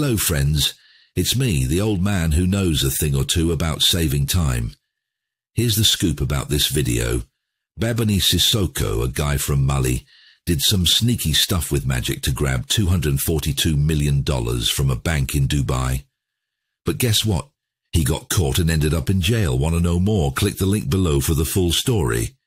Hello, friends. It's me, the old man who knows a thing or two about saving time. Here's the scoop about this video. Babani Sissoko, a guy from Mali, did some sneaky stuff with magic to grab $242 million from a bank in Dubai. But guess what? He got caught and ended up in jail. Want to know more? Click the link below for the full story.